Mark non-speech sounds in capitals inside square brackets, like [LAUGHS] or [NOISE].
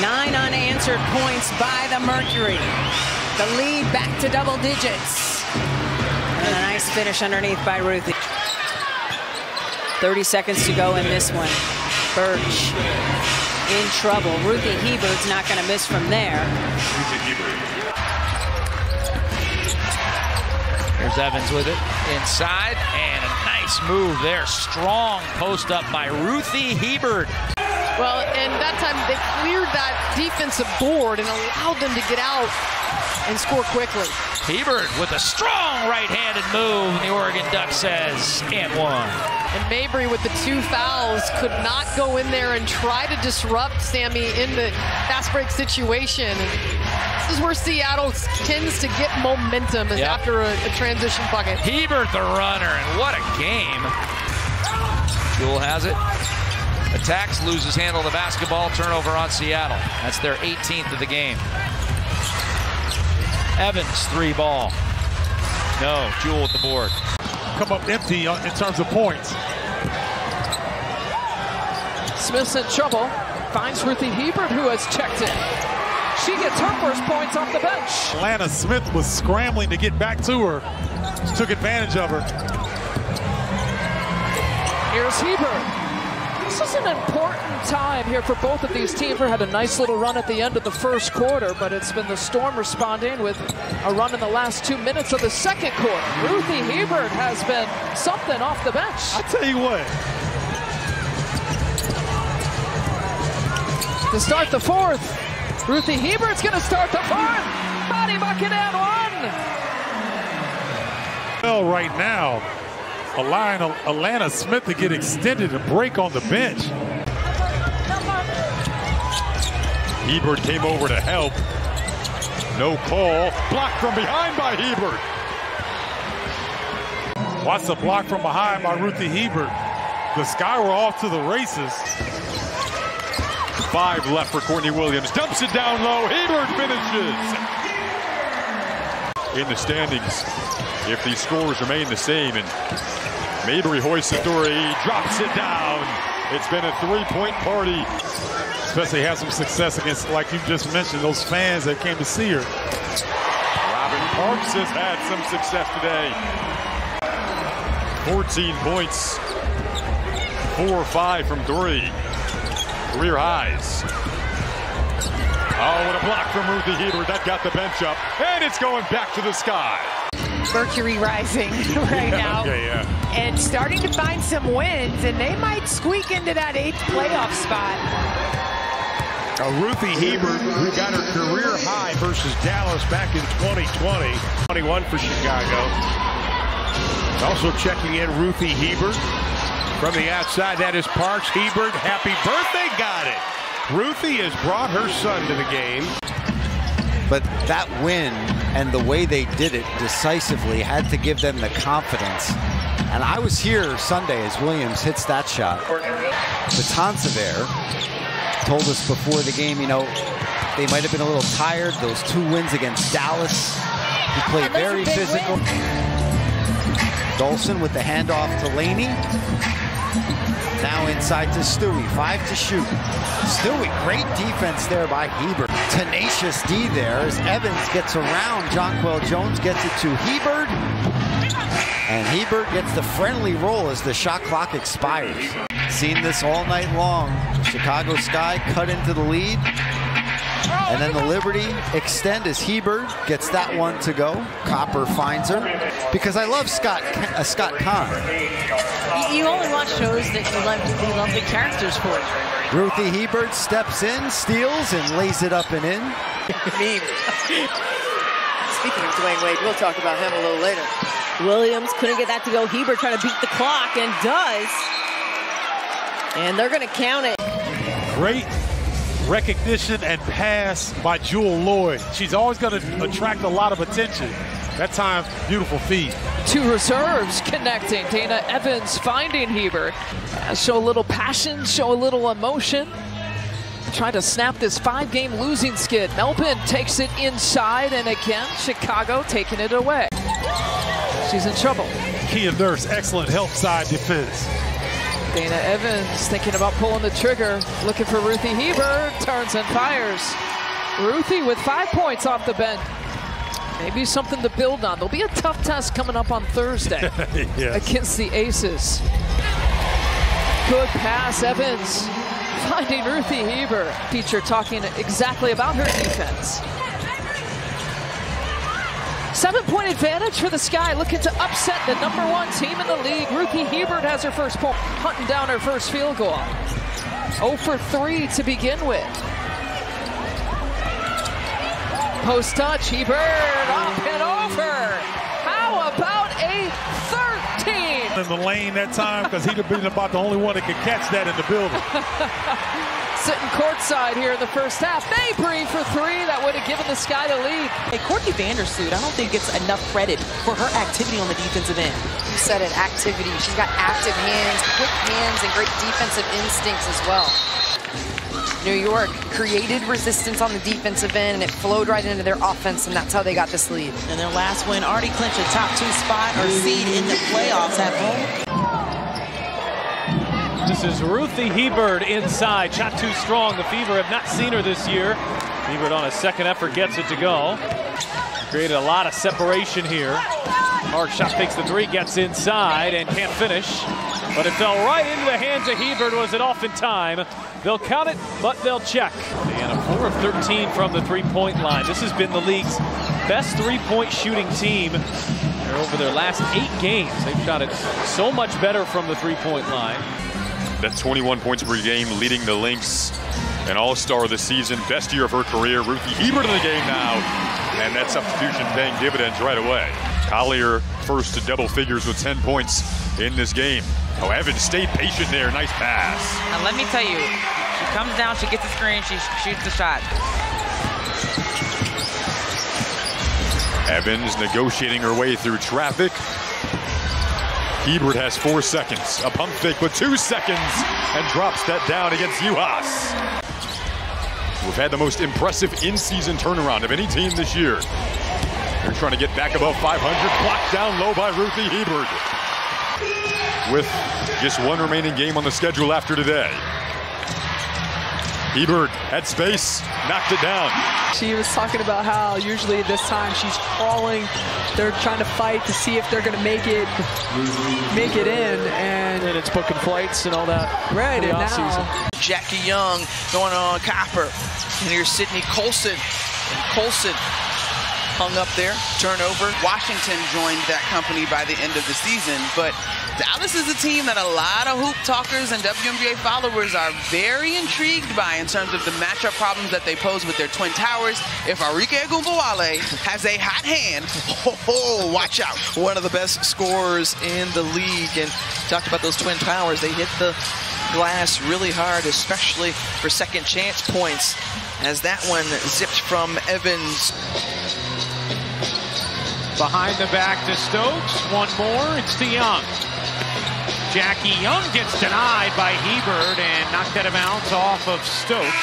Nine unanswered points by the Mercury. The lead back to double digits. And a nice finish underneath by Ruthy. 30 seconds to go in this one. Birch in trouble. Ruthy Hebard's not going to miss from there. There's Evans with it inside, and a nice move there. Strong post up by Ruthy Hebard. Well, and that time they cleared that defensive board and allowed them to get out and score quickly. Hebard with a strong right-handed move. The Oregon Duck says, and one. And Mabrey with the two fouls could not go in there and try to disrupt Sami in the fast break situation. This is where Seattle tends to get momentum is Yep. after a, a transition bucket. Hebard the runner, and what a game. Jewell has it. Attacks, loses handle of the basketball, turnover on Seattle. That's their 18th of the game. Evans, three ball. No, Jewell with the board. Come up empty uh, in terms of points. Smith's in trouble. Finds Ruthy Hebard, who has checked in. She gets her first points off the bench. Alanna Smith was scrambling to get back to her. She took advantage of her. Here's Hebard. This is an important time here for both of these teams. We had a nice little run at the end of the first quarter, but it's been the Storm responding with a run in the last two minutes of the second quarter. Ruthy Hebard has been something off the bench. I tell you what, To start the fourth, Ruthy Hebard's going to start the fourth. Body bucket and one. well, right now, allowing Alanna Smith to get extended and break on the bench. Hebard came over to help. No call. Blocked from behind by Hebard. Watch the block from behind by Ruthy Hebard. The Sky were off to the races. Five left for Courtney Williams. Dumps it down low. Hebard finishes. In the standings, if these scores remain the same and Mabrey hoists the three, drops it down. It's been a three-point party. Especially has some success against, like you just mentioned, those fans that came to see her. Robyn Parks has had some success today. 14 points, four or five from three. Career highs. Oh, what a block from Ruthy Hebard. That got the bench up. And it's going back to the sky. Mercury rising [LAUGHS] right now. Okay, yeah. And starting to find some wins, and they might squeak into that eighth playoff spot. Uh, Ruthy Hebard, who got her career high versus Dallas back in 2020. 21 for Chicago. Also checking in Ruthy Hebard. From the outside, that is Parks. Hebard, happy birthday, got it. Ruthy has brought her son to the game. But that win and the way they did it decisively had to give them the confidence. And I was here Sunday as Williams hits that shot. Vatansever told us before the game, you know, they might have been a little tired. Those two wins against Dallas. He played very physical. Dolson with the handoff to Laney. Now inside to Stewie. Five to shoot. Stewie, great defense there by Hebard. Tenacious D there as Evans gets around. Jonquel Jones gets it to Hebard. And Hebard gets the friendly roll as the shot clock expires. Seen this all night long. Chicago Sky cut into the lead. And then the Liberty extend as Hebard gets that one to go. Copper finds her. Because I love Scott uh, Scott Kahn. You, you only watch shows that you love, you love the characters for. Ruthy Hebard steps in, steals, and lays it up and in. [LAUGHS] Meme. Speaking of Dwyane Wade, we'll talk about him a little later. Williams couldn't get that to go. Hebard trying to beat the clock and does. And they're going to count it. Great recognition and pass by Jewell Loyd. She's always going to attract a lot of attention. That time, beautiful feed. Two reserves connecting. Dana Evans finding Hebard. Uh, show a little passion, show a little emotion. Try to snap this five game losing skid. Melbourne takes it inside, and again, Chicago taking it away. She's in trouble. Kia Nurse, excellent help side defense. Dana Evans thinking about pulling the trigger, looking for Ruthy Hebard, turns and fires. Ruthy with five points off the bench. Maybe something to build on. There'll be a tough test coming up on Thursday [LAUGHS] yes. against the Aces. Good pass, Evans finding Ruthy Hebard. Teacher talking exactly about her defense. Seven point advantage for the Sky, looking to upset the number one team in the league. Ruthy Hebard has her first point, hunting down her first field goal. 0 for 3 to begin with. Post touch, Hebard up and over. How about a 13? In the lane that time because he'd have been about the only one that could catch that in the building. [LAUGHS] Sitting courtside here in the first half. Mabrey for three. That would have given the Sky the lead. Hey, Courtney Vandersloot, I don't think gets enough credit for her activity on the defensive end. You said it, activity. She's got active hands, quick hands, and great defensive instincts as well. New York created resistance on the defensive end, and it flowed right into their offense, and that's how they got this lead. And their last win already clinched a top two spot or seed in the playoffs at home. This is Ruthy Hebard inside. Shot too strong. The Fever have not seen her this year. Hebard on a second effort gets it to go. Created a lot of separation here. Hard shot fakes the three, gets inside and can't finish. But it fell right into the hands of Hebard. Was it off in time? They'll count it, but they'll check. And a 4 of 13 from the three-point line. This has been the league's best three-point shooting team They're over their last eight games. They've shot it so much better from the three-point line. That's 21 points per game, leading the Lynx. An all-star this season, best year of her career. Ruthy Hebard in the game now. And that substitution paying dividends right away. Collier first to double figures with 10 points in this game. Oh, Evans stay patient there. Nice pass. And let me tell you, she comes down, she gets the screen, she shoots the shot. Evans negotiating her way through traffic. Hebard has four seconds. A pump fake with two seconds and drops that down against UHAS. We've had the most impressive in-season turnaround of any team this year. They're trying to get back above 500. Blocked down low by Ruthy Hebard. With just one remaining game on the schedule after today. Hebard had space, knocked it down. She was talking about how usually this time she's crawling. They're trying to fight to see if they're going to make it make it in. And, and it's booking flights and all that. Right, and now. Jackie Young going on Copper. And here's Sydney Colson. And Colson hung up there, turnover. Washington joined that company by the end of the season, but Dallas is a team that a lot of hoop talkers and WNBA followers are very intrigued by in terms of the matchup problems that they pose with their Twin Towers. If Arike Ogunbowale has a hot hand, oh, watch out. One of the best scorers in the league, and talked about those Twin Towers. They hit the glass really hard, especially for second chance points, as that one zipped from Evans. Behind the back to Stokes. One more. It's to Young. Jackie Young gets denied by Hebard and knocked out of bounds off of Stokes.